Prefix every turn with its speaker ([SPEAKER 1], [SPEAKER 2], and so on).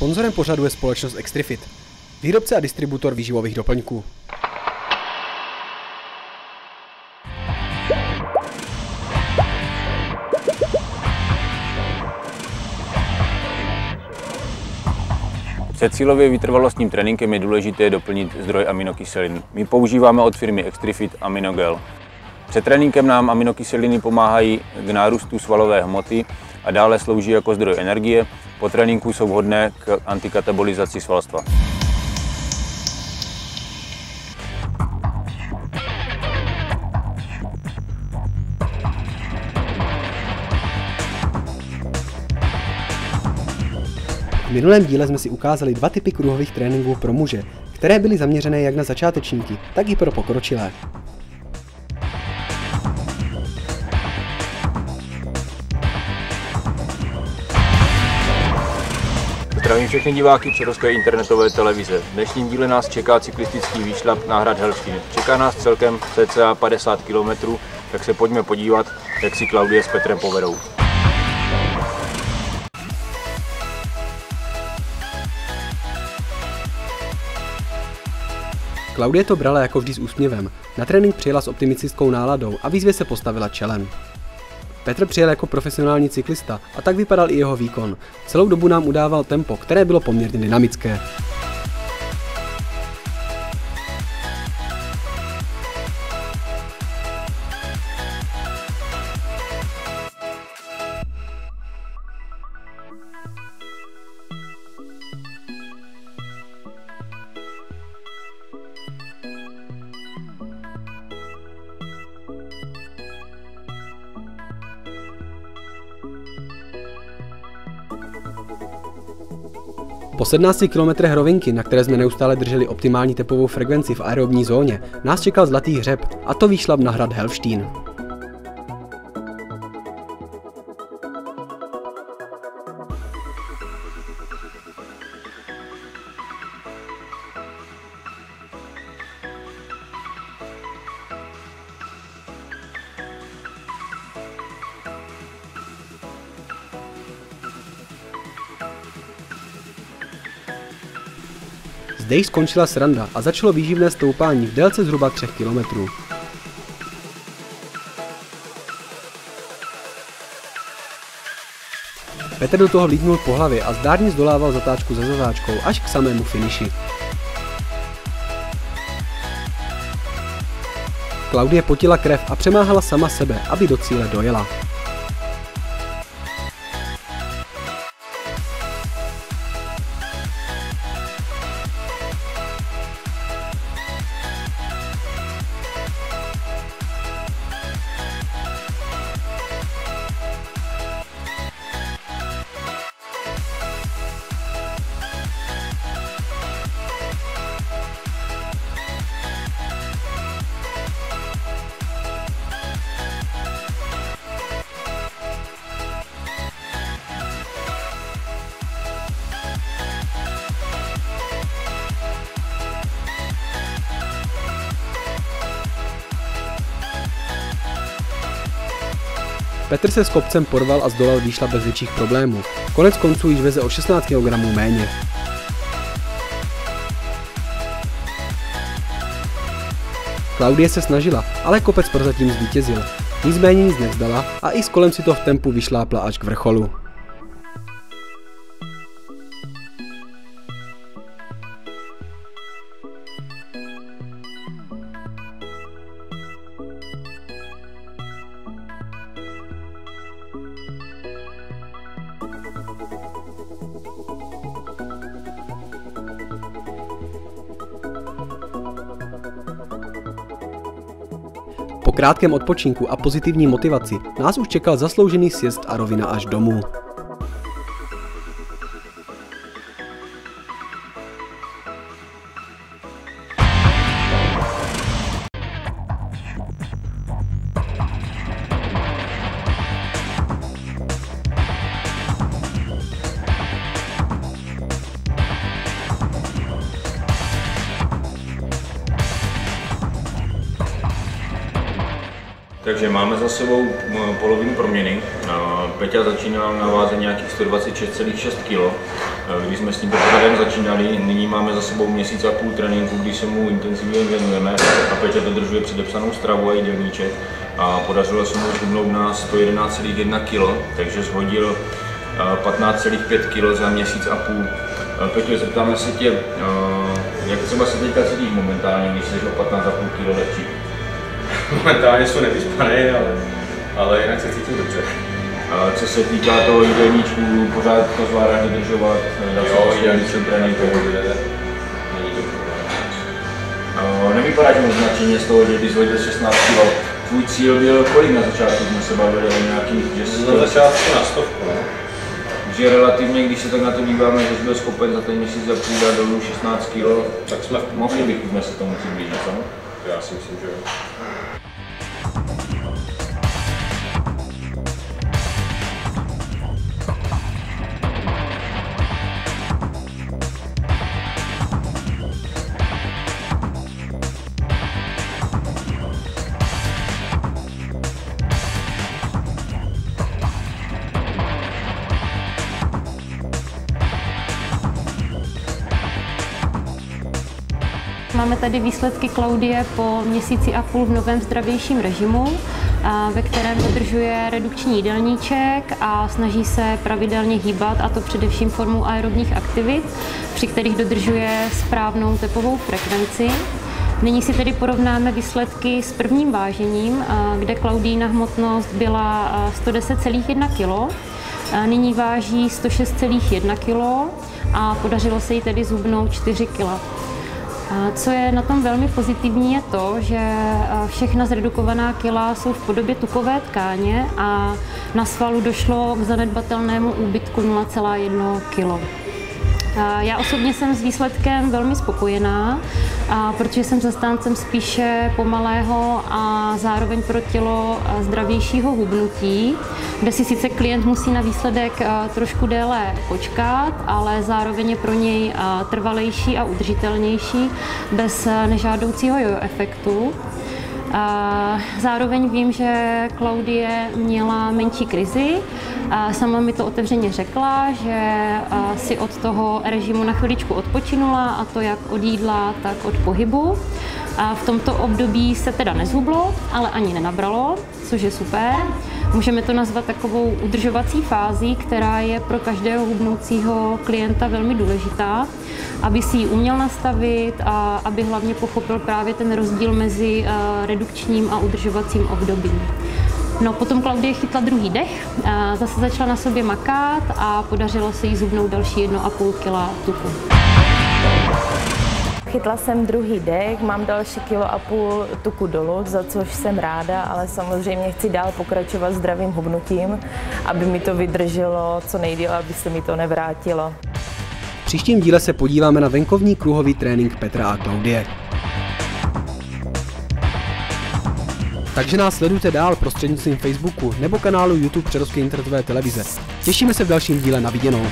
[SPEAKER 1] Sponzorem pořadu je společnost Extrifit, výrobce a distributor výživových doplňků.
[SPEAKER 2] Před cílově vytrvalostním tréninkem je důležité doplnit zdroj aminokyselin. My používáme od firmy Extrifit Aminogel. Před tréninkem nám aminokyseliny pomáhají k nárůstu svalové hmoty a dále slouží jako zdroj energie. Po tréninku jsou vhodné k antikatabolizaci svalstva.
[SPEAKER 1] V minulém díle jsme si ukázali dva typy kruhových tréninků pro muže, které byly zaměřené jak na začátečníky, tak i pro pokročilé.
[SPEAKER 2] Zdravím všechny diváky České internetové televize. V dnešním díle nás čeká cyklistický výšlap na hrad Helštín. Čeká nás celkem cca 50 km, tak se pojďme podívat, jak si Klaudie s Petrem povedou.
[SPEAKER 1] Klaudie to brala jako vždy s úsměvem. Na trénink přijela s optimistickou náladou a výzvě se postavila čelem. Petr přijel jako profesionální cyklista a tak vypadal i jeho výkon. Celou dobu nám udával tempo, které bylo poměrně dynamické. Po 17 km rovinky, na které jsme neustále drželi optimální tepovou frekvenci v aerobní zóně, nás čekal zlatý hřeb, a to výšlap na hrad Helštín. Zde již skončila sranda a začalo výživné stoupání v délce zhruba 3 kilometrů. Petr do toho vlítnul po hlavě a zdárně zdolával zatáčku za zatáčkou až k samému finiši. Klaudie potila krev a přemáhala sama sebe, aby do cíle dojela. Petr se s kopcem porval a zdolal výšla bez větších problémů. Konec konců již veze o 16 kg méně. Klaudie se snažila, ale kopec prozatím zvítězil. Nicméně nic nevzdala a i s kolem si to v tempu vyšlápla až k vrcholu. Po krátkém odpočinku a pozitivní motivaci nás už čekal zasloužený sjezd a rovina až domů.
[SPEAKER 2] Takže máme za sebou polovinu proměny. Peťa začínal na váze nějakých 126,6 kg. Když jsme s tím pořadem začínali, nyní máme za sebou měsíc a půl tréninku, kdy se mu intenzivně věnujeme a Peťa dodržuje předepsanou stravu a jídelníček a podařilo se mu zhubnout na 111,1 kg, takže zhodil 15,5 kg za měsíc a půl. Peťo, zeptáme se tě, jak třeba se teďka cítíš momentálně, když jsi o 15,5 kg lehčí?
[SPEAKER 3] Momentálně jsou nevyspaný, ale, ale jinak se cítím dobře.
[SPEAKER 2] A co se týká toho jídelníčku, pořád to zvládá dodržovat?
[SPEAKER 3] Jo, jídelníček trénink to
[SPEAKER 2] problém. Nevypadá to značeně z toho, že bys hodil 16 kg. Tvůj cíl byl kolik na začátku, jsme se bavili o nějakých,
[SPEAKER 3] že jsi Na začátku na stovku, no.
[SPEAKER 2] Že relativně, když se tak na to díváme, že jsi byl schopen za ten měsíc zapůjdat dolů 16 kg,
[SPEAKER 3] tak jsme
[SPEAKER 2] mohli bychom se tomu přiblížit, co?
[SPEAKER 3] Já si
[SPEAKER 4] Máme tady výsledky Klaudie po měsíci a půl v novém zdravějším režimu, ve kterém dodržuje redukční jídelníček a snaží se pravidelně hýbat, a to především formou aerobních aktivit, při kterých dodržuje správnou tepovou frekvenci. Nyní si tedy porovnáme výsledky s prvním vážením, kde Klaudína hmotnost byla 110,1 kg. Nyní váží 106,1 kg a podařilo se jí tedy zhubnout 4 kg. Co je na tom velmi pozitivní je to, že všechna zredukovaná kila jsou v podobě tukové tkáně a na svalu došlo k zanedbatelnému úbytku 0,1 kg. Já osobně jsem s výsledkem velmi spokojená, protože jsem zastáncem spíše pomalého a zároveň pro tělo zdravějšího hubnutí, kde si sice klient musí na výsledek trošku déle počkat, ale zároveň je pro něj trvalejší a udržitelnější bez nežádoucího jojo efektu. Zároveň vím, že Klaudie měla menší krizi. Sama mi to otevřeně řekla, že si od toho režimu na chviličku odpočinula, a to jak od jídla, tak od pohybu. A v tomto období se teda nezhublo, ale ani nenabralo, což je super. Můžeme to nazvat takovou udržovací fází, která je pro každého hubnoucího klienta velmi důležitá, aby si ji uměl nastavit a aby hlavně pochopil právě ten rozdíl mezi eh, redukčním a udržovacím obdobím. No, potom Klaudie chytla druhý dech, zase začala na sobě makat a podařilo se jí zubnout další 1,5 kg tuku.
[SPEAKER 5] Chytla jsem druhý dech, mám další kilo a půl tuku dolů, za což jsem ráda, ale samozřejmě chci dál pokračovat zdravým hubnutím, aby mi to vydrželo co nejdéle, aby se mi to nevrátilo.
[SPEAKER 1] V příštím díle se podíváme na venkovní kruhový trénink Petra a Klaudie. Takže nás sledujte dál prostřednictvím Facebooku nebo kanálu YouTube Přerovské internetové televize. Těšíme se v dalším díle na viděnou.